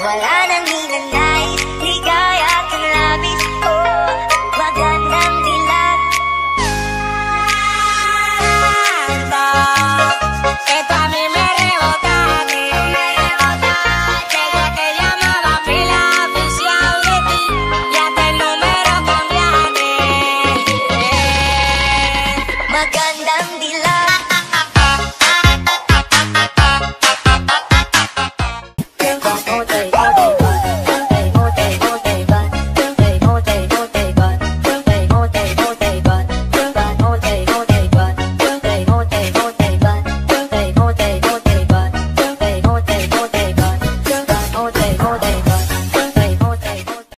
Wala nang